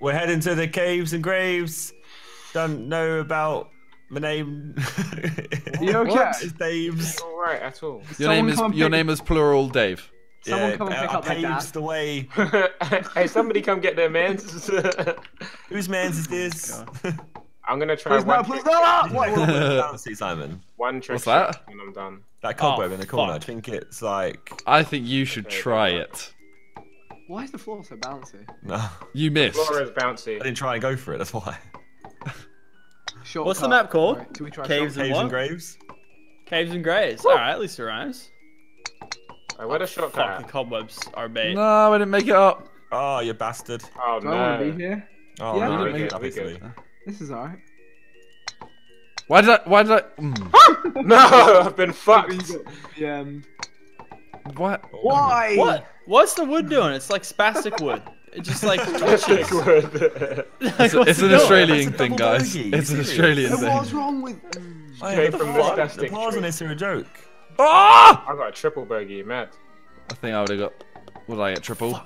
We're heading to the caves and graves. Don't know about my name. You okay? What? His names. All right at all. Your Someone name is come your pick- name is plural Dave. Someone yeah, come and pick I up their dad. the way. hey, somebody come get their mans. Whose man's is this? I'm gonna try Please no, one, please trick, no! What, what, bouncy, Simon? one trick What's that? and I'm done. That cobweb Oh, in the corner. I think it's like I think you should try it. Why is the floor so bouncy? no. You missed. The Floor is bouncy. I didn't try and go for it. That's why. Shortcut. What's the map called? Right, can we try Caves and Caves and graves. Caves and Grays. All right, at least it rhymes. Hey, where the shortcut? Fucking at? cobwebs are bait. No, I didn't make it up. Oh, you bastard. Oh Do I want to no. be here? Oh, Yeah, no, we we good, did, we obviously. good. This is alright. Why did I? Why did I? Mm. No, I've been fucked. Yeah. um, What? Why? What? What's the wood doing? It's like spastic wood. It just like twitches. It's, Like, what's it's it an? Australian That's thing, guys. bogey, It's an? Australian thing. what's wrong with? Hey, Straight the from the pause- spastic The pause on this are a joke. Ah! I got a triple bogey, Matt. I think I would have got. What did I get? Triple?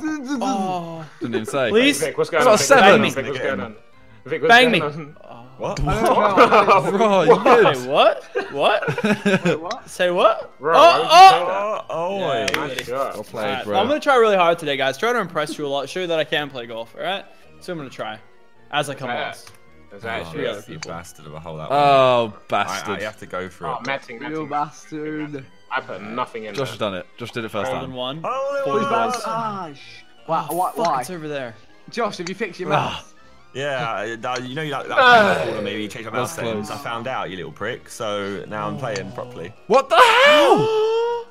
Oh, Didn't even say. please. Vik, what's going I on? got Vik, seven. What's going on? Vik, what's going on? Vik, what's Bang me. on? What? I don't know. Bro, you Wait, good? what? What? Wait, what? Say what? Bro, oh, why oh! Oh, oh, Yeah, wait. you- Nice shot. Well played, Alright, bro. well, I'm gonna try really hard today, guys. Try to impress you a lot. Show you that I can play golf. All right. So I'm gonna try, as I come Yeah. last. There's Oh, other people. bastard of a hole that one. Oh, I, I have to go for Oh, it. matting, You matting. bastard. I put nothing in Josh has there. done it. Josh did it first Hole in time. one. Oh, there Four was. Please bounce. Ah, sh- Oh, why? fuck, why? It's over there. Josh, have you fixed your Ah. Mouse? Yeah, uh, you know that, that Ah. corner maybe change my mouse settings. I found out, you little prick. So now I'm playing properly. What the hell?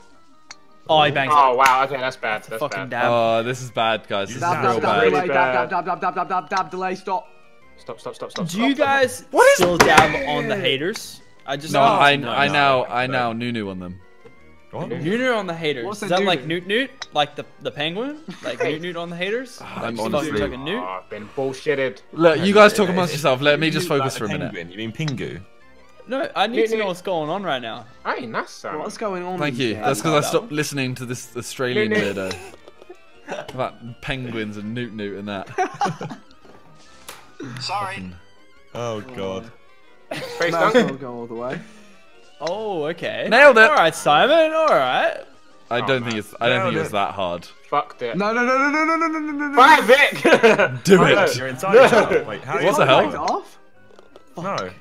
Oh, he bangs Oh wow, okay, that's bad. That's Fucking bad. dab. Oh, this is bad, guys. This is Dab, real dab, dab, bad. Really delay, dab, bad. dab, dab, dab, dab, dab, dab, delay, stop. Stop, stop, stop, stop. Do you guys What is still dab on the haters? I just No, want to I, know. I no, now, no. I now Nunu on them. What? Newt on the haters. What's Is a that like Newt? Newt Newt? Like the the penguin? Like Newt Newt on the haters? Ah, I'm Just honestly- fucking chugging Newt? Oh, I've been bullshitted. Look, you guys talk amongst yourself. Let me just focus like for a the minute. You mean Pingu? No, I need Newt to know what's going on right now. Hey, nice son. What's going on? Thank you. days? That's because I stopped one. listening to this Australian Newt weirdo about penguins and Newt Newt and that. Sorry. Oh god. Face Mouse dunk. go all the way. Oh, okay. Nailed it. All right, Simon. All right. I Oh, don't man. think it's. I don't think it's it. that hard. Fucked it. No, no, no, no, no, no, no, no, no, no. Fine, Vik. Do Oh, it. no. You're inside. No. yourself. Wait, how What the hell? Off? No, Are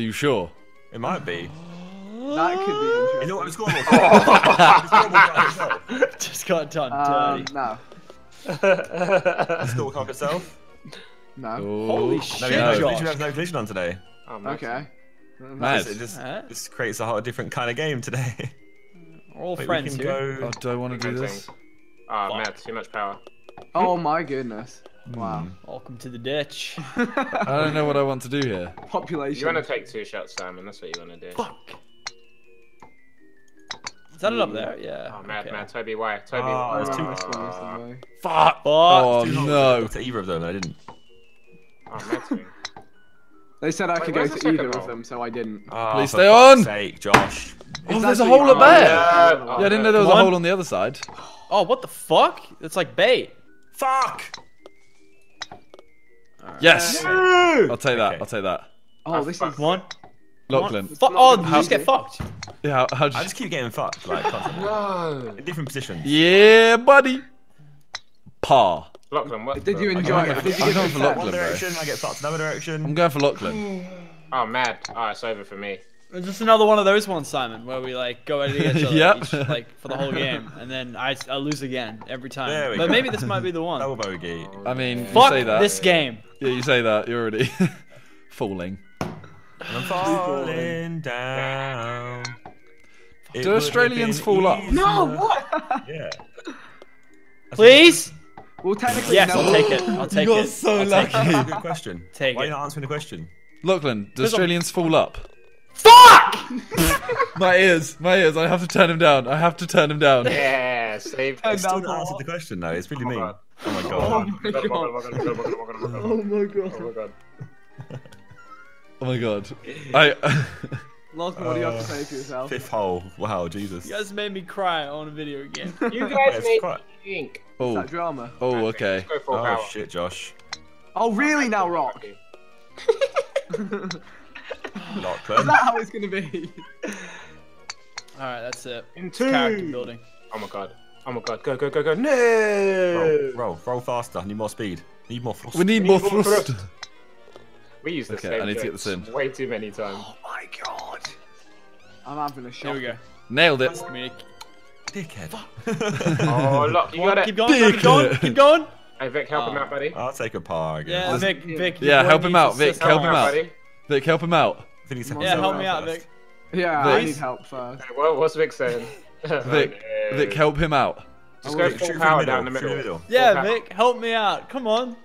you sure? it might be. That could be You know what the scoreboard? The scoreboard can't itself. Just got done Um, dirty. no, The score can't itself. no. Holy shit, No, Shit, no, Josh. we should have no collision on today. Oh, man. Okay. Nice. It just, Alright. this creates a whole different kind of game today. We're all Wait, friends we here. go. Oh, do I want to do this? Oh, ah, man, too much power. Oh my goodness. Hmm. Wow. Welcome to the ditch. I don't know what I want to do here. Population. You want to take two shots, Simon? That's what you want to do. Fuck. Is that it up there? Yeah. Oh, mad, okay. mad. Tobi, why? Ah, Tobi. Oh, Oh, it's too- this one is the way. Fuck. Fuck. Oh Two holes no. To either of them, I didn't. Oh, mad swing. They said I Wait, could go to either hole? of them, so I didn't. Oh, Please stay fuck's on. Sake, Josh. Oh, It's there's a hole up there. yeah. Yeah, I didn't know there was Come a hole on the other side. Oh, what the fuck? It's like bait. Fuck! Yes. I'll take that. Okay. I'll take that. Oh, this is. Come on. Lachlan. Fuck. not Oh, gonna you just get fucked. Yeah. How, how'd I you? just keep getting fucked, like, constantly. No. In different positions. Yeah, buddy. Par. Lachlan, what? Did you enjoy it? Did you I'm get going for? Lachlan, One bro. direction, I get fucked another direction. I'm going for Lachlan. Oh, mad. Oh, it's over for me. It's just another one of those ones, Simon, where we like go at each other Yep. each, like for the whole game, and then I, I lose again every time. There we but go. maybe this might be the one. Double bogey. I mean, you Fuck say that. this game. Yeah, you say that. You're already falling. I'm falling down. It Do Australians been fall up? No, what? Yeah. Please. Well, technically, Yes, no. I'll take it. I'll take You're it. so I'll take lucky. it. A good question. Take Why are you not answering the question? Lachlan, do There's a- Australians fall up? Fuck! My ears, my ears. I have to turn him down. I have to turn him down. Yeah, save. And It's still not answered the question though. It's really Oh, mean. God. Oh my god. Oh my god. Oh my god. Oh my god. Oh my god. I. Lachlan, what do you have to say for yourself? Fifth hole. Wow, Jesus. You guys made me cry on a video again. You guys it's made me think. Oh, that drama. oh, okay. Oh power. shit, Josh. Oh, really now, Rock? Is Lachlan. that how it's gonna be? All right, that's it. In It's character building. Oh my god. Oh my god. Go, go, go, go. No! Roll, roll, roll faster. Need more speed. Need more thrust. We need We more need more thrust. thrust. We used the Okay, same I need to get jokes this in. way too many times. Oh my god. I'm having a Here we go. Nailed it. Comedic. Dickhead. Oh, look, you got it. keep going, keep going, keep going. Hey, Vik, help him Oh. out, buddy. I'll take a par, I Yeah, guess. Vik, Yeah. Vik. Yeah, help him out, Vik, help him out. buddy. Vik, help him out. I think he's Yeah, Yeah, help me out. Vik. Yeah, I need help first. Hey, what, what's Vik saying? Vik, Oh. Vik, help him out. Just Oh, go Vik, full Shoot through power the down the middle. middle. Yeah. Vik, help me out. Come on.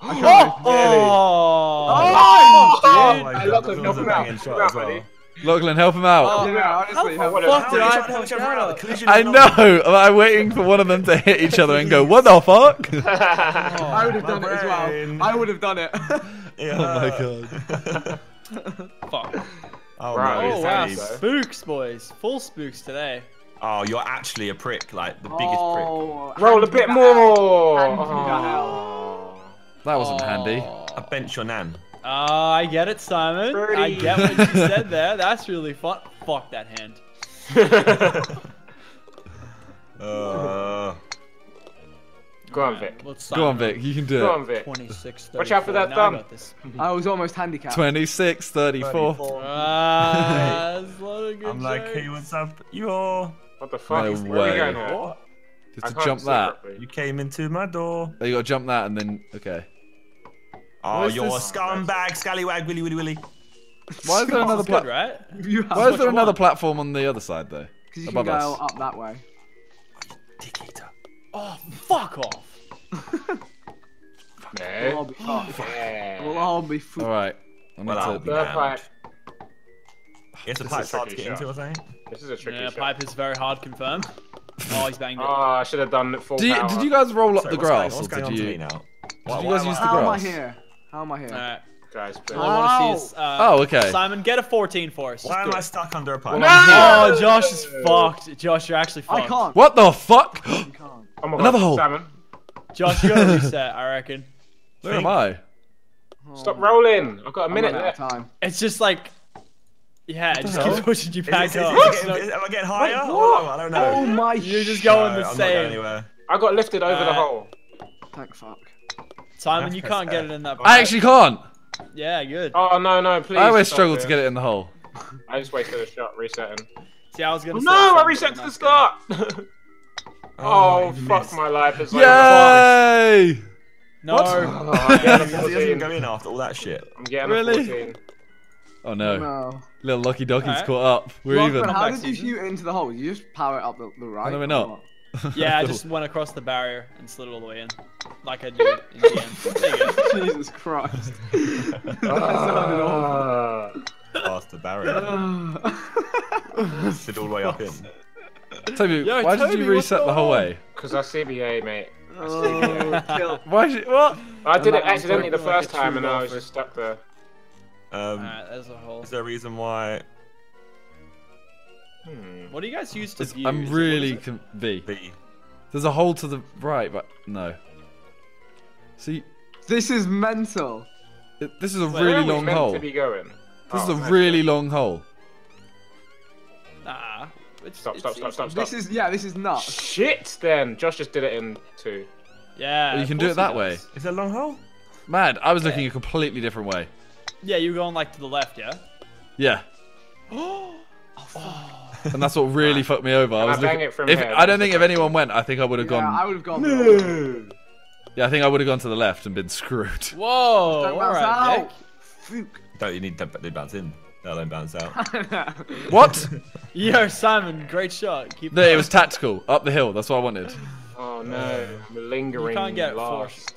I can't Oh, really- oh, Oh, Oh dude. my Hey, god, look, that help was a him out. banging Help shot him out, as well. buddy. Lachlan, help him out. Oh, Yeah, honestly, how the fuck did I Shot, fuck shot, that shot, up? collision I is not- know. I'm waiting for one of them to hit each other and go, "What the fuck?" oh I would have My done it as well. I would have done it. Yeah. Oh my god. Fuck. Oh, Right, no, Oh wow, nice, spooks, boys. Full spooks today. Oh, you're actually a prick, like the biggest prick. oh, Roll a bit more. Hand Oh. That wasn't oh. handy. I bench your nan. Oh, I get it, Simon. I get what you said there. That's really fun. Fuck that hand. Uh, Go on, Vik. Let's Go on, Vik. You can do Go it. on, Vik. 26, Watch out for that Now thumb. got. I was almost handicapped. 26, 34. Ah, that's a lot of good I'm like, jokes. hey, what's up? You're. What the fuck? No Where are we way. going here? What? I Just to can't jump that. properly. You came into my door. Oh, you gotta jump that and then. Okay. Oh, What is you're a this? scumbag, scallywag, willy, willy, willy. Why is there another That's good, plat? right? Why is there another want. platform on the other side though? 'Cause you can go us? up that way. Dick eater. Oh, fuck off. We'll all No. be fucked. Yeah. We'll all be fucked. All right. I need Well, I'll to. be The damned. pipe. Yes, the This pipe's is a hard to tricky get into, shot. I think. This is a tricky Yeah, shot. pipe is very hard confirm. Oh, he's banged it. Oh, I should have done it full Do you, power. did you guys roll up Sorry, the what's going- grass, What's or going on did to me you? now? Did you guys use the grass? How am I here? How am I here? Alright. Guys, please. All I want to see is. Uh, Oh, okay. Simon, get a 14 for us. Why am I stuck under a pipe? Oh, Josh is fucked. Josh, you're actually fucked. I can't. What the fuck? You can't. Oh my Another God, hole. Simon. Josh, you gotta reset, I reckon. Where am I? Stop rolling. I've got a I'm minute running out left. time. It's just like. Yeah, it just keeps pushing you back is, is, up. is, It's is, not- is, am I getting higher? Wait, Oh, I don't know. Oh my You're just No, going the I'm not going same. anywhere. I got lifted over the Uh, hole. Thank fuck. Simon, you can't get it in that. I actually can't. Yeah, good. Oh no no please. I always stop struggle it. to get it in the hole. I just wasted a shot resetting. See, I was gonna. Oh, say no, I something, reset to the not start. Oh, oh you fuck missed. my life. is over. Yay! gonna- No. What? Oh, I'm getting a He doesn't 14. go in after all that shit. I'm getting Really? a 14. Oh no. No. Little Lucky Donkey's Alright. caught up. We're Lachlan, even. how Comeback did you season. shoot into the hole? You just power it up the, the right? No, we're or not. what? Yeah, I just went across the barrier and slid it all the way in, like I did in the end. There you go. Jesus Christ. that sounded awful. Ah. Past the barrier. Slid all the way up in. Tobi, Yo, why did you reset the whole on? way? Cause I CBA mate. oh, kill. Why? Did, what? I did it accidentally the looking like first time and I was just stuck there. Um, Alright, there's a hole. is there a reason why Hmm. What do you guys use to It's- view? I'm Is it- what really is it? con- V. B? There's a hole to the right, but no. See, This is mental. it, this is a Where really are we long meant hole. to be going? This is Oh, a man. really long hole. Nah. It's, Stop, it's stop, stop, stop, stop. This is yeah. This is nuts. Shit then. Josh just did it in two. Yeah. Well, you can do it that he way. Is there a long hole? Mad, I was looking a completely different way. Yeah, you were going like to the left, yeah. Yeah. Oh, And that's what really fucked me over. I Can I was bang looking. it from if here? I don't think if anyone went, I think I would have Yeah, gone. I would have gone. No. Yeah, I think I would have gone to the left and been screwed. Whoa! Don't bounce right, out. Fuke. Don't you need to they bounce in? They don't bounce out. What? Vik. Yo, Simon, great shot. Keep. no, it was tactical. Up the hill. That's what I wanted. Oh no. Uh, I'm lingering. You can't get it last. forced.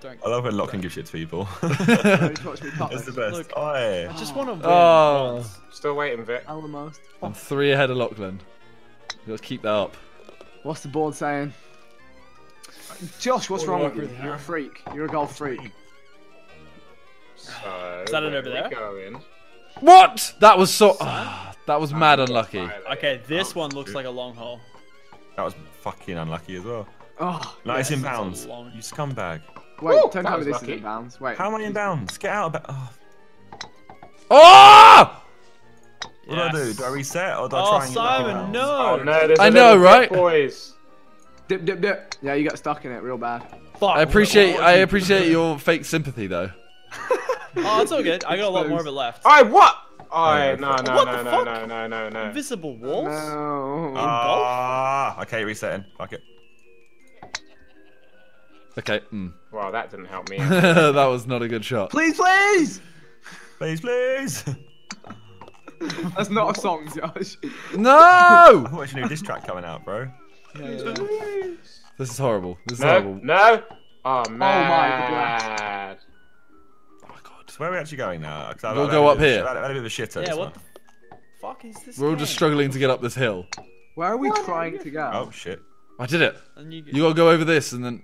Don't. I love when Lachlan gives shit to people. Just watch me cut it's the best. Look. I just want to oh. win. Oh. Still waiting, Vik. Almost. I'm three ahead of Lachlan. Let's keep that up. What's the board saying? Josh, what's Board wrong with you? with You're a freak. You're a golf freak. So, Is that it where over are there? Going? What? That was so. Ah, that was mad unlucky. Okay, this oh, one looks like a long hole. That was fucking unlucky as well. Oh, Nice Yeah, in this is a bounds. long- You scumbag. Wait, Woo, don't that tell me this lucky. is in bounds. Wait. How am I in bounds? Get out of bounds. Oh, Oh! what do I do? Do I reset or do I Oh, try and get back in Simon, bounds? no. Oh no, there's a I know, right? boys? Dip, dip, dip. Yeah, you got stuck in it real bad. Fuck. I appreciate what- I appreciate your fake sympathy though. Oh, it's all good. I got a lot more of it left. I what? Oh yeah, no no no no no no no no. Invisible walls? No. Ah, okay, resetting. Fuck it. Okay. Mm. Wow, that didn't help me. that was not a good shot. Please, please. Please, please. That's not a song, Josh. No! I watched a new diss track coming out, bro. This is horrible. This is no horrible. no. Oh my man. Oh my god. So where are we actually going now? We'll I've go had a up bit of- here. I've had a bit of a shitter. Yeah, this what one. the fuck is this? We're all just struggling to get up this hill. Where are we trying to go? Oh shit. I did it. And you, You gotta go over this and then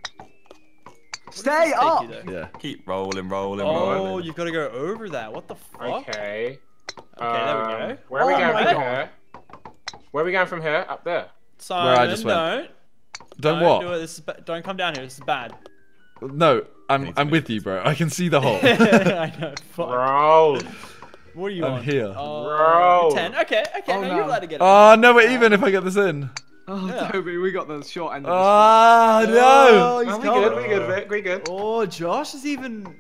Stay up. you yeah. Keep rolling, rolling, Oh, rolling. Oh, you've got to go over that. What the fuck? Okay. Okay, there we Um, go. Where are we Oh going my from here? Where are we going from here? Up there. Simon, I just went. don't. Don't don't what? Do it. This is don't come down here. This is bad. No, I'm I'm with you, bro. I can see the hole. I know. Fuck. Roll. What are you I'm on? here. Oh, Bro. Ten. Okay. Okay. Oh, no, no. you're allowed to get it. Oh no, we're even if I get this in. Oh, Yeah. Tobi, we got the short end of the Ah Oh, no! he's No, we good. We good. Vik. We good. Oh, Josh is even.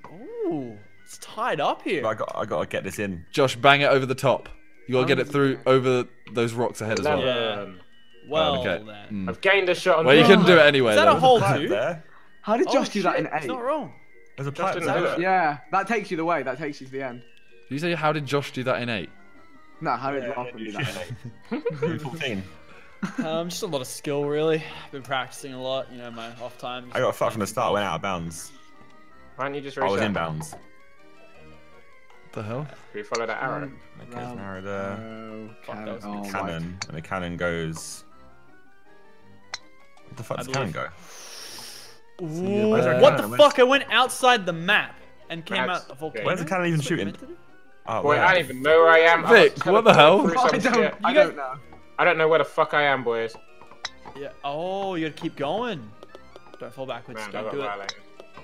Ooh, it's tied up here. I got, I got to get this in. Josh, bang it over the top. You gotta get it through over those rocks ahead as well. Eleven. Well Okay. then. Mm. I've gained a shot on. Well, you the- can do it anyway. Is that though. a hole too? there. How did Oh, Josh do that in shit, He's eight? not wrong. There's a Josh pipe didn't there. do it. Yeah, that takes you the way. That takes you to the end. Did you say how did Josh do that in eight? No, how did Yeah, Lachlan you do that? should. 14. Um, just a lot of skill, really. I've been practicing a lot. You know, my off time. I got fucked from the start. Went out of bounds. Why don't you just I was in bounds. What the hell? Can we follow that arrow? Okay, there's an arrow there. Oh, Fuck, that was a oh, Cannon, and the cannon goes. What the fuck I does the cannon go? Ooh, what the fuck? I went outside the map and came That's- out a volcano. okay. Where's the cannon even That's what you shooting? meant to do? Oh, Boy, where? I don't even know where I am. Vik, what the hell? I don't. shit. I You guys- don't know. I don't know where the fuck I am, boys. Yeah. Oh, you gotta keep going. Don't fall backwards. Man, Don't got do it.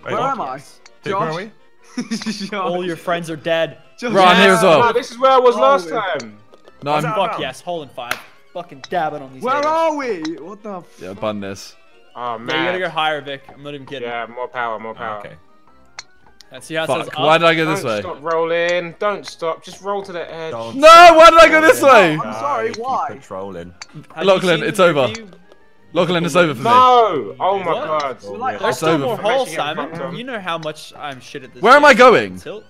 Wait, Where am I? Vik, where are we? Josh. All your friends are dead. Josh. Right, I'm here as well. No, this is where I was last Oh, time. No, I'm that? Fuck yes, hole in five. Fucking dabbing on these. Where haters. are we? What the? F- yeah, bun this. Oh Yeah, you man. gotta go higher, Vik. I'm not even kidding. Yeah, more power, more Oh, power. okay. Let's see how it Fuck. says. Why did I go Don't this way? stop rolling. Don't stop. Just roll to the edge. Don't No, why did I go this way? I'm sorry, you why? Patrolling. Have you Lachlan, seen it's the over. movie? Lachlan, it's over for me. No! Oh my What? god. We're like- There's It's still over. more I'm holes, actually getting Simon. fucked. You know how much I'm shit at this. Where am game. I going? Tilt.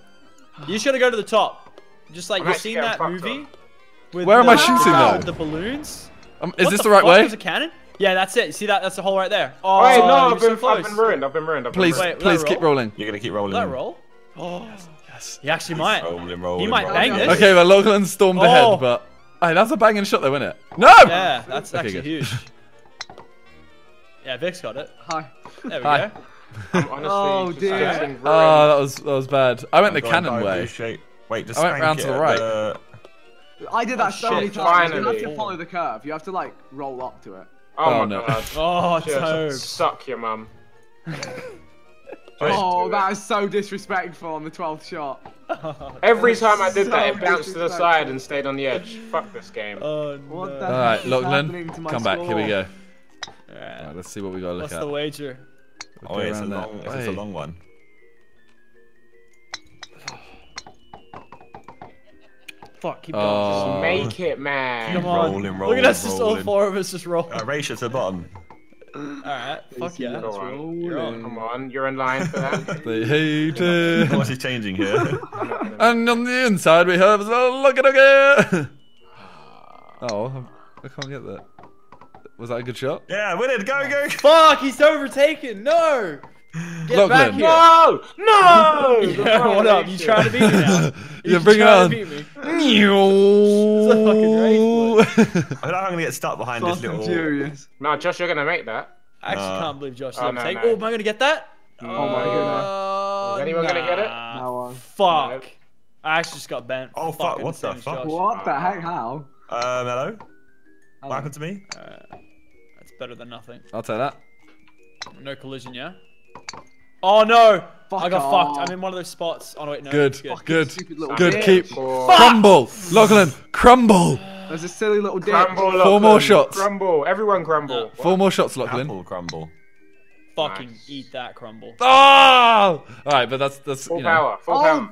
You should go to the top. Just like I'm you've actually seen getting that fucked movie. With Where am I the- shooting, the- though? with The balloons. Um, is What this the the right fuck? way? There's a cannon. Yeah, that's it. See that? That's the hole right there. Oh, Wait, no, oh, I've were so been. I've been ruined. I've been ruined. I've been Please, ruined. Wait, please that keep rolling. You're gonna keep rolling. Will that roll? Oh, Yes. he actually might. Rolling, rolling. He might rolling. bang this. Okay, well, Lachlan stormed Oh. ahead, but hey, that's a banging shot, though, isn't it? No. Yeah, that's Okay, actually good. huge. Yeah, Vik's got it. Hi. There we Hi. go. I'm honestly Oh, just dear. getting. Oh, that was that was bad. I went the Go on, cannon way. shape. Wait, just I went spank round it to the right. the- I did that so shit, many times. You have to follow the curve. You have to like roll up to it. Oh, Oh, my no. god. Oh, Just Toad. suck your mum. Oh, do that it. is so disrespectful on the 12th shot. Every time I did that, it bounced to the side and stayed on the edge. Fuck this game. Oh, What no. the- All right, What's happening to Lachlan, my come back. Here we go. Alright. All right, let's see what we gotta look What's at. the wager? Oh, it's a long, it's a long one. Fuck, keep Oh. going. Make it, man. Come on. rolling, Look at us, just all four of us just roll. Uh, ratio to the bottom. Alright, fuck yeah. Go on. You're. Come on, you're in line for that. They hate it. How much is changing here? And on the inside we have a look at again. Oh, I can't get that. Was that a good shot? yeah, win it. Go, go. Fuck, he's overtaken. No. Get Lachlan. back here. no! No! Yeah, what up? You trying to beat me now? Yeah, You bring it trying on. to beat me? It's a fucking race, I feel like I'm gonna get stuck behind this little. Furious. No, Josh, you're gonna make that. I actually Uh, can't believe Josh is oh, no, overtaken. no. Oh, am I gonna get that? Oh my goodness. Uh, Is anyone gonna get it? No one. Fuck. I actually just got bent. Oh, fuck, Fucking what the fuck? Josh. What the heck? How? Um, hello. Oh. What happened to me? Alright. That's better than nothing. I'll take that. No collision, yeah. Oh no! Fuck I got off. fucked. I'm in one of those spots. Oh no, wait, no. Good, Good. good, good. Keep Four. crumble, Lachlan, crumble. There's a silly little dick. Crumble, Four more shots. Crumble. Everyone crumble. Four more shots, Lachlan. Apple crumble. Fucking Nice. eat that crumble. Oh! All right, but that's that's Full you know power. Full Oh, power.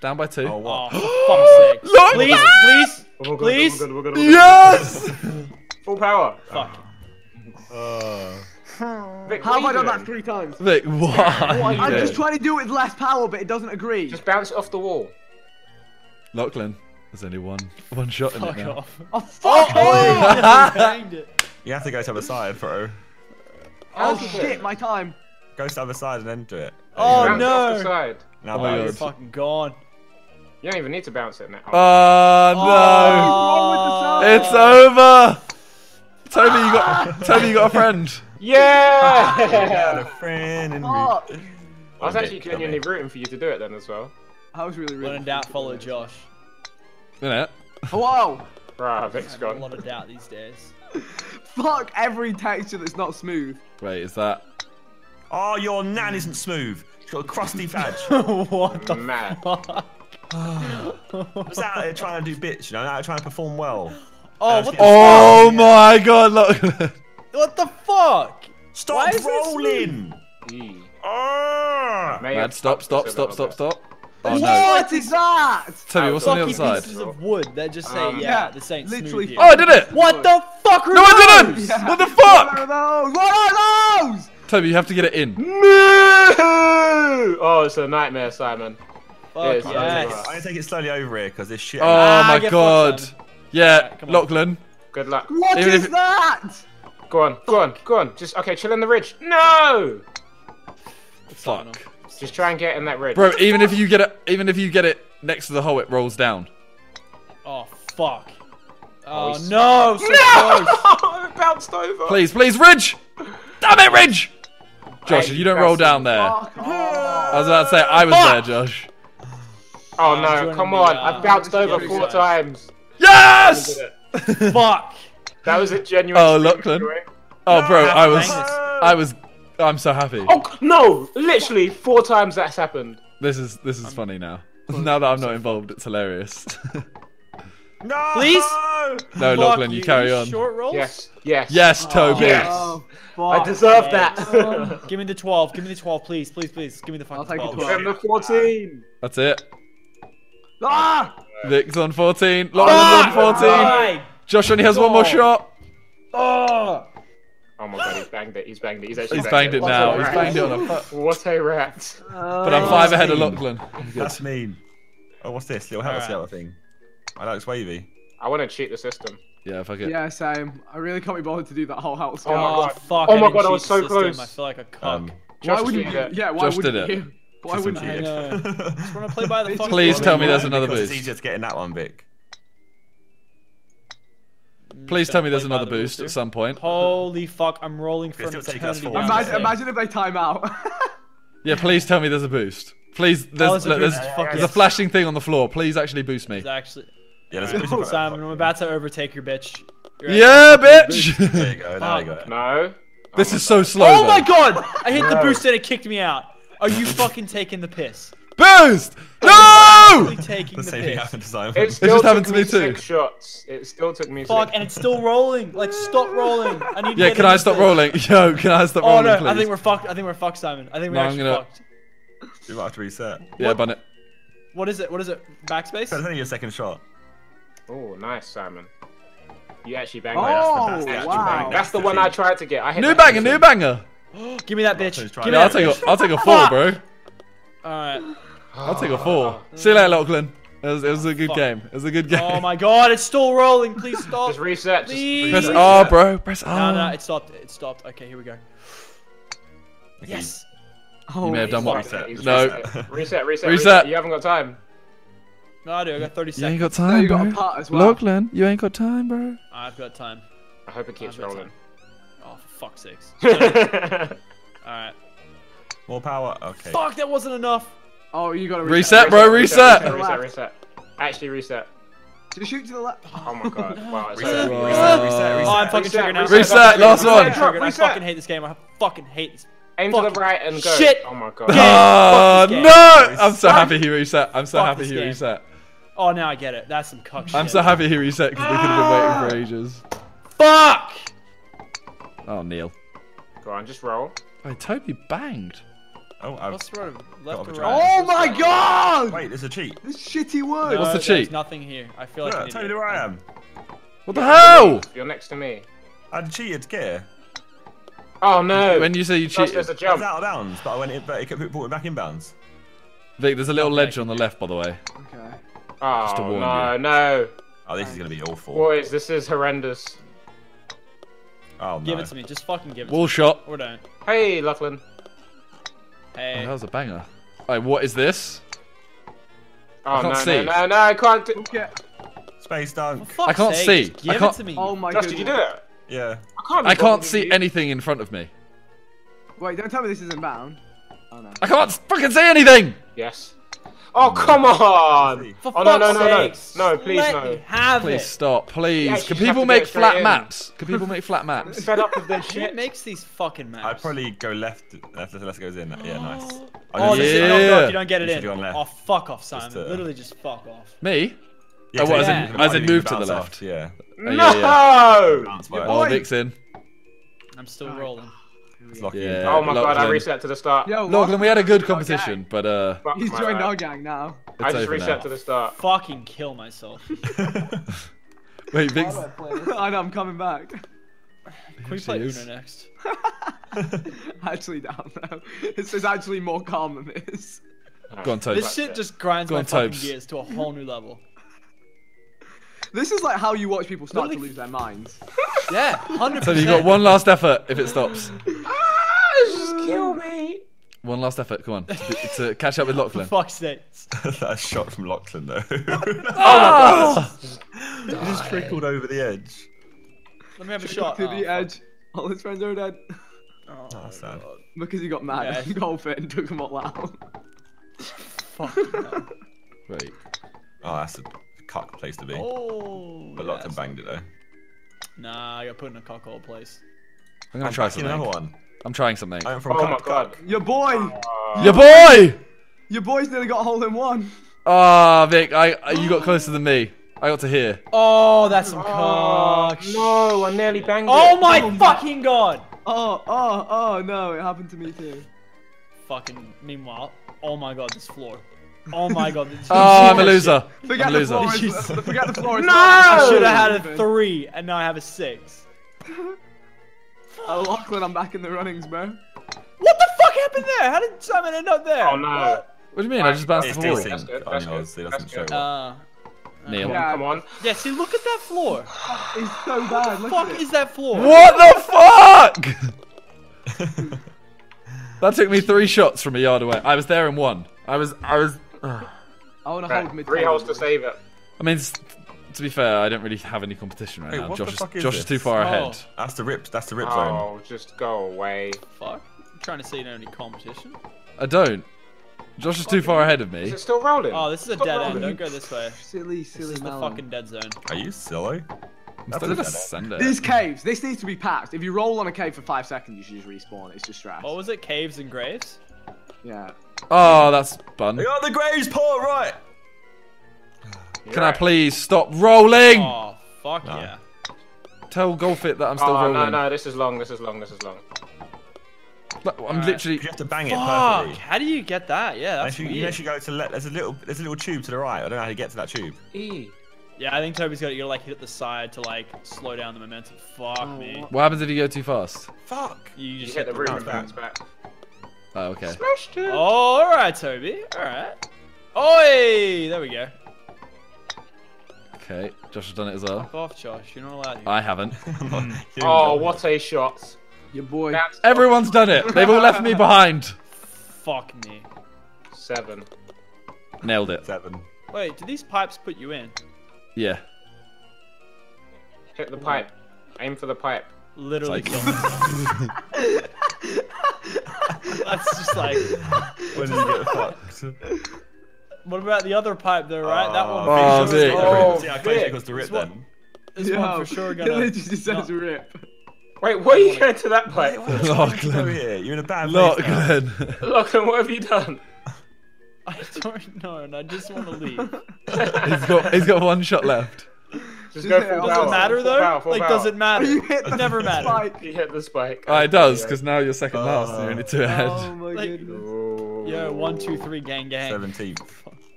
down by two. Oh, what? Oh, for fuck's sake. Look! Please, please, oh, We're good, oh, please. we're good, we're good, we're. Yes! Full power. Fuck. Uh. Vik, How have I done you that three times? Vik, why? I'm Yeah. just trying to do it with less power, but it doesn't agree. Just bounce it off the wall. Lachlan, there's only one one shot in it Fuck now. off. oh, fuck Oh, off! you. You have to go to the other side, bro. Oh, How's it shit, doing? my time. Go to the other side and then do it. Oh, Bounce it off the no. side. Now Oh my bounce. It's fucking gone. You don't even need to bounce it now. Oh Oh, What's wrong with the no! It's over. Tobi, you got Tobi, you got a friend. Yeah! Got a friend in me. Oh, I was actually genuinely come rooting for you to do it then as well. I was really, When really. in doubt, follow Josh. Innit? Whoa! Bruh, Vik's I have a lot of doubt these days. Fuck every texture that's not smooth. Wait, is that? Oh, your nan isn't smooth. She's got a crusty badge. what the Mad. fuck? I was out there trying to do bits, you know, out there trying to perform well. Oh, what the, Oh my God, Lachlan! What the fuck? Stop is rolling! Eee. Ah! May Mad, have stop, stop, fucked us a stop, stop, stop. Oh no. What is that? Tobi, what's on the other side? pieces of wood that just say, Um, yeah, yeah, this ain't literally Oh. I did it! What the fuck are No, I didn't! Yeah. What the What fuck? are those? What are those? Tobi, you have to get it in. No! Oh, it's a nightmare, Simon. Fuck Yes, I'm gonna take it slowly over here because this shit. Oh Ah, my get fucked, God. Simon. Yeah, Alright. Lachlan. Good luck. What Even is if- that? Go on, go on, go on. Just okay, chill in the ridge. No! Fuck. Just try and get in that ridge. Bro, even if you get it, even if you get it next to the hole, it rolls down. Oh, fuck. Oh, he's- no, so close. it bounced over. Please, please, Ridge! Damn it, Ridge! Josh, Hey, you don't roll down there. Fuck off. I was about to say, I was there, Josh. Oh no, joining come the, on. uh, I've bounced over four times. Yes! fuck. That was a genuine. Oh, scream Lachlan. joy. Oh, bro, I was, I was, I'm so happy. Oh no! Literally four times that's happened. This is, this is funny now. Now that I'm not involved, it's hilarious. No! Please? no, Fuck Lachlan, you carry on. Short rolls? Yes, yes. Yes, Tobi. Yes. Oh, I deserve Yes. that. Give me the 12. Give me the 12, please. Please, please. Give me the fucking I'll take the 12. 12. Remember 14. That's it. Ah! Vik's on 14. Lachlan's on 14. Why? Josh only has one more shot. Oh. Oh my god, he's banged it. He's banged it. He's actually He's banged it What now. He's rat. banged it on a fu- What a rat. But I'm five ahead of Lachlan. That's mean. Oh, what's this? Little helicopter Alright. thing. I know it's wavy. I want to cheat the system. Yeah, fuck it. Yeah, same. I really can't be bothered to do that whole house. Oh my Oh, God. fuck. Oh my didn't God, I cheat was so close. I feel like a cuck. Um, Why wouldn't you? it. Yeah, why Josh wouldn't did it. you? Why System wouldn't you? I just want to play by the fucking Please tell me there's another because boost. It's easier to get in that one, Vik. Please tell me there's another the boost rules at some point. Holy fuck, I'm rolling for It's an still eternity. Imagine, imagine if they time out. Yeah, please tell me there's a boost. Please, there's, there's a there's, boost. there's, Fuck a flashing thing on the floor. Please actually boost me. It's actually. Yeah, there's a boost. Simon, I'm about to overtake your bitch. You're Yeah, bitch! There you go. Now you got it. No. this oh is so slow. Oh though. my god! I hit the boost and it kicked me out. Are you fucking taking the piss? Boost! No! Really taking The the same thing happened to Simon. It still just happened to me me too. six shots. It still took me Fuck, six. and it's still rolling. Like, stop rolling. I need to Yeah, can I stop thing. rolling? Yo, can I stop Oh rolling, no, please? I think we're fucked. I think we're fucked, Simon. I think we're No, I'm actually gonna- fucked. You might have to reset. Yeah, bun it. What is it? What is it? Backspace? That's only your second shot. Oh, nice, Simon. You actually banged Oh, that. that's the actual wow. bang. That's the one I tried to get. I hit New banger, new banger. Give me that bitch. Give me Yeah, I'll take a, I'll take a four, bro. Alright. I'll take a four. See you later, Lachlan. It was, it was a good Fuck. game. It was a good game. Oh my god, it's still rolling. Please stop. Just reset. Just Please. Press. R, bro. Press R. No, no, it stopped. It stopped. Okay, here we go. Okay. Yes. Oh, You may have done what? Reset, reset, No. Reset, reset, reset. Reset. You haven't got time. No, I do. I got 30 seconds. You seconds. ain't got No, time, you got a bro. part as well. Lachlan, you ain't got time, bro. I've got time. I hope it keeps I've got rolling. time. Oh, for fuck's sakes. Alright. More power. Okay. Fuck, that wasn't enough. Oh, you gotta Reset, bro. Reset. Reset, reset, reset. Actually, reset. Just shoot to the left. Oh my god. Wow. It's Reset, reset, reset, reset. Oh, I'm fucking Reset, triggered now. reset, Reset, last one. I'm. I fucking hate this game. I fucking hate this. Aim to the right and go. shit. Oh my god. Ah, game. Oh Fuck this game. no! I'm so happy he reset. I'm so Fuck happy he reset. Oh, now I get it. That's some cuck shit. I'm so happy he reset because we could have been waiting for ah! ages. Fuck! Oh, Neil. Go on, just roll. Oh, Tobi banged. Oh, I've, What's the road? Left Got or a right? Oh my god! wait, there's a cheat. This shitty No. What's the there's cheat? nothing here. I feel like Look, I'll tell you idiot. where I am. What the hell? You're next to me. I cheated to get here. Oh no. When you say you Josh, cheated, there's a I was out of bounds, but I went in, but it kept putting back in bounds. Vik, there's a little Nothing I ledge on the left, by the way. Okay. Oh to warn no, you. no. Oh, this is gonna be awful. Boys, this is horrendous. Oh no. Give it to me. Just fucking give it Wall to shot. me. Or don't. Hey, Lachlan. Oh, hey. Oh, that was a banger. Alright, what is this? Oh can't no, see. no, no, no, I can't do Okay. Space dunk. For I can't sake, see. just I Give can't- it to me. Oh my Josh, god. did you do it? Yeah. I can't. I can't see you. anything in front of me. Wait, don't tell me this isn't bound. Oh no. I can't fucking see anything! Yes. Oh mm. come on! For Oh no no fuck's no no no! Please let no! me have Please it. stop, please. Can people make flat in. maps? Can people make flat maps? Fed up with this Who shit. makes these fucking maps? I'd probably go left. Left, left, left goes in. Yeah, nice. Oh, this Yeah. no, no, if you don't get it You in. should go on left. Oh, fuck off, Simon. to- Literally just fuck off. Me? Yeah, Oh, what, so as in- you as in move to the left? off, Yeah. Oh, No! Bounce work. Oh, boy. Vik's in. I'm still rolling. It's lucky. Yeah. Oh my god! I reset to the start. Yo, Lachlan, we had a good Our competition, but uh, Fuck He's my joined bad. our gang now. I just over reset now. to the start. Fucking kill myself. Wait, Vik's. I know, I'm coming back. Can we She play is. Uno next? actually down now. This is actually more calm than this. Go on, Tobi. This shit just grinds Go my on, fucking Tobes. gears to a whole new level. This is like how you watch people start to lose their minds. Yeah, 100. So percent. you got one last effort if it stops. Ah, just kill me. One last effort, come on. To, to catch up with For Lachlan. fuck's sake. that shot from Lachlan though. Oh! it just trickled over the edge. Let me have a shot. to Oh, the fuck. edge. All his friends are dead. Oh, that's sad. God. Because he got mad Yeah. and golf it and took him all out. Fucking hell. Wait. Oh, that's a cuck place to be. Oh. but Lachlan yes. banged it though. Nah, I got put in a cockhole place. I'm gonna I'm try something. another one. I'm trying something. I went from Oh cuck my to god. cuck. Your boy! Uh, Your boy! Your boy's nearly got a hole in one. Ah, Vik, I, I- you got closer than me. I got to hear. Oh, that's some Oh, cock. no, I nearly banged it. Oh it. my fucking god. Oh, oh, oh no, it happened to me too. Fucking. Meanwhile, oh my god, this floor. Oh my god. Oh, I'm a loser. Forget I'm a the loser. floor. Is, forget the floor. is No! flat. I should have had a three, and now I have a six. Oh, Lachlan, I'm back in the runnings, bro. What the fuck happened there? How did Simon end up there? Oh no. What? What do you mean? I just bounced It's the wall. decent That's good, that's good, It doesn't that's show good. up. Uh, Neil. Yeah. Come on. yeah, see, look at that floor. It's so bad. What Look fuck at it. is that floor? What the fuck? that took me three shots from a yard away. I was there in one. I was, I was. I want to hold mid. Three holes to save it. I mean, to be fair, I don't really have any competition right Hey, now. Josh, is, is Josh is too far Oh. ahead. That's the rip. That's the rip zone. Oh, just go away. Fuck. I'm trying to say you don't have any competition. I don't. Josh is too far ahead of me. Is me. it still rolling? Oh, this is a Stop dead rolling. end. Don't go this way. Silly, silly This silly is the fucking dead zone. Are you silly? I'm That's still a gonna dead end. send it. These caves, this needs to be patched. If you roll on a cave for five seconds, you should just respawn. It's just trash. What was it? Caves and graves? Yeah. Oh, that's fun. They got the Graves port right. Can I please stop rolling? Oh, fuck No. yeah. Tell Golf It that I'm still Oh, no, rolling. no, this is long, this is long, this is long. Look, I'm Alright. literally. You have to bang it Fuck. perfectly. How do you get that? Yeah, that's you, weird. unless you go to let, there's a little there's a little tube to the right. I don't know how to get to that tube. E. Yeah, I think Tobi's got you gotta like hit the side to like slow down the momentum. Fuck Oh, me. what? What happens if you go too fast? Fuck. You You just hit the roof bounce and bounce back. Oh, okay. Smashed it. Oh, all right, Tobi. All right. Oi! There we go. Okay, Josh has done it as well. Fuck off, Josh. You're not allowed here. I haven't. Oh, what a shot. Your boy. That's Everyone's done it. They've all left me behind. Fuck me. seven. Nailed it. Seven. Wait, do these pipes put you in? Yeah. Hit the pipe. Aim for the pipe. Literally It's kill like- me. That's just like When did you get fucked? what about the other pipe though? Right, that one. Oh, for oh, Vik. sure is Oh, gonna rip. See how close Vik. it goes to rip This one- then. This Yo, one for sure It gonna. literally just says No. rip. Wait, what are you going to that pipe? Lachlan. Over here. You're in a bad place now. Lachlan. Lachlan, what have you done? I don't know, and I just want to leave. he's got he's got one shot left. Just Just go full it. power. Does it matter full though? Power, full like, power. does it matter? You hit the It never matters. spike. You hit the spike. Oh, it does because now you're second last. Uh, You're only two ahead. Oh my Like- goodness. Ooh. Yo, one, two, three, gang, gang. 17th.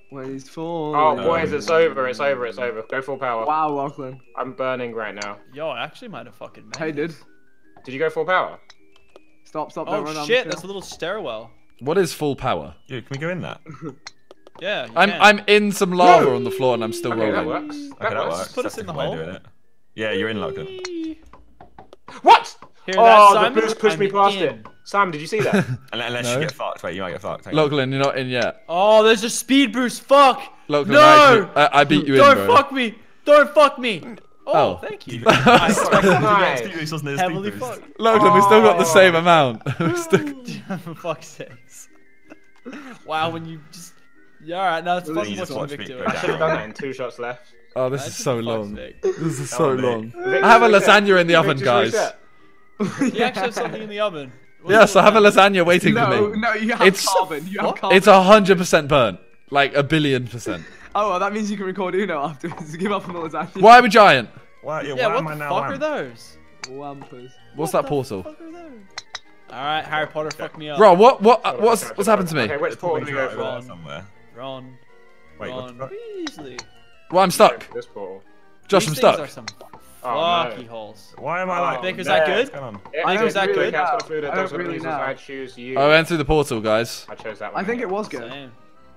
When he's falling. Oh, boys, it's over. It's over. It's over. Go full power. Wow, Lachlan. I'm burning right now. Yo, I actually might have fucking made Hey, it. dude. Did you go full power? Stop, stop, don't Oh run shit, that's a little stairwell. What is full power? Yo, can we go in that? Yeah, I'm can. I'm in some lava on the floor and I'm still Okay, that rolling. works. Okay, That that works. works. Put us in the hole. doing it. Yeah, you're in Lachlan. What? Hear oh, that, the boost pushed me I'm past in. it. Sam, did you see that? Unless, unless No. you get fucked. Wait, you might get fucked. Hang on. Lachlan, you're not in yet. Oh, there's a speed boost. Fuck. Lachlan, No! I, I, I beat you in, Don't fuck me. Don't fuck me. Oh, Oh. thank you. I I Nice. Speed boost wasn't a speed heavily boost. fucked. Lachlan, we still got the Oh. same amount. We're still- For fuck's sakes. Wow, when you just. Yeah, alright, now it's Well, fun you just watching watch Vik do it. I should have done that in two shots left. oh, this is so long. This is so long. I have a lasagna in the oven, guys. You actually have something in the oven. Yes, I have a lasagna waiting for me. no, you have It's- carbon. You have carbon. It's a hundred percent burnt, like a billion percent. Oh, well, that means you can record Uno afterwards. Give up on the lasagna. Why am I giant? Why, yeah, Yeah, why what am the I now fuck am? are those? Wampers. What's What that the portal? fuck are those? Alright, Harry Potter, fuck me up. Bro, what what Hold what's what's happened to me? Okay, which portal do we go for? somewhere. Ron, Wait, what Ron the fuck? Weasley. Well, I'm stuck. This portal. Josh, These I'm stuck. Are some Oh, no. holes. Why am I Oh, like? Vik, is no. that good? What's on? Yeah, I I don't is that really good? Cat's food, I dog's don't got really know. I choose you. I went through the portal, guys. I chose that one. I think it was good. Same.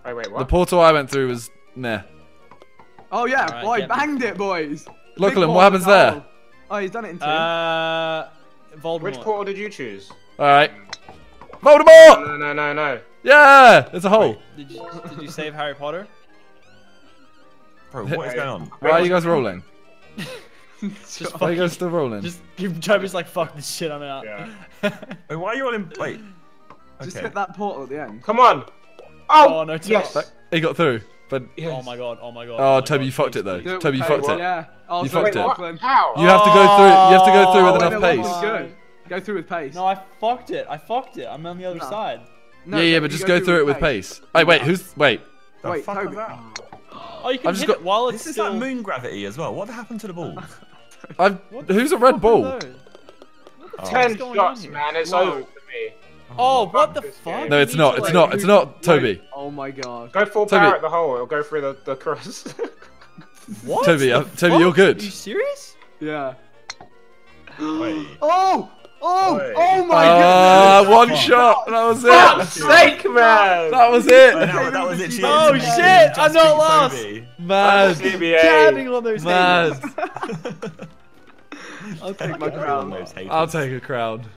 Oh wait, The portal I went through was nah. Oh, yeah, Alright, boy, get banged it, boys. Big Lachlan, ball what happens there? hole. Oh, he's done it in two. Uh, Voldemort. Which portal did you choose? All right. Voldemort! No, no, no, no. Yeah, there's a hole. Did you did you save Harry Potter? Bro, what is going on? Why are you guys rolling? Just Why are you guys still rolling? just Tobi's like fuck this shit. I'm out. Yeah. Wait, why are you all in? Wait. Just hit that portal at the end. Come on. Oh, Oh, no, Tobi. yes. He got through, but yes. Oh my god. Oh my god. oh, oh my Tobi, god, you fucked please, it though. please. Do Tobi, you with fucked pace, it. Yeah. Oh, You sorry, fucked it. Lachlan. How? You have to go through. You have to go through with Oh, enough no, pace. Good. Go through with pace. No, I fucked it. I fucked it. I'm on the other No. side. No, yeah, yeah, but just go through it with pace. Hey, wait, who's wait? The Wait, fuck Tobi. that? Oh, you can I've just hit got- it while it's This is still. like moon gravity as well. What happened to the ball? I've What who's a red ball? Oh. Ten What's going on shots, man. It's Whoa. over for me. Oh, what the this fuck? game. No, it's not. It's not. It's not Tobi. Oh my god. Go full Tobi. power at the hole. It'll go through the, the cross. What? Tobi, uh, Tobi, you're fuck? good. Are you serious? Yeah. Wait. Oh! Oh! Wait. Oh my Ah, goodness! one shot. That was it. Fuck's it. sake, man! That was Wait, it. that, that was it. She Oh, shit, I'm not lost. Tobi. Mad. On those Mad. I'll take my crown. I'll take a crown.